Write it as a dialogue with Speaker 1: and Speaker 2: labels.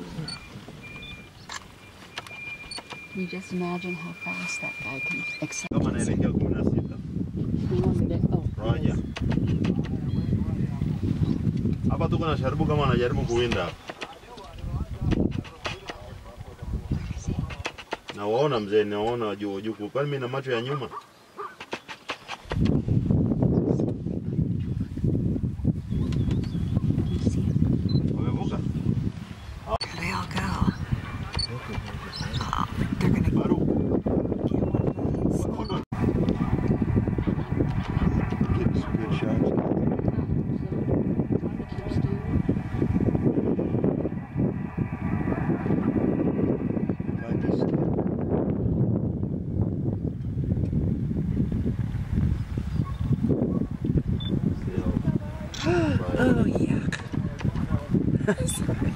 Speaker 1: Mm. You just imagine how fast that guy can accept.
Speaker 2: Kama naelekea kumi na sita.
Speaker 1: Oh, Roja.
Speaker 2: Hapa tuko na sharibu kama anajaribu kuwinda na waona mzee, naona juu juu, kwani mimi na macho ya nyuma
Speaker 3: Oh, yuck. Sorry.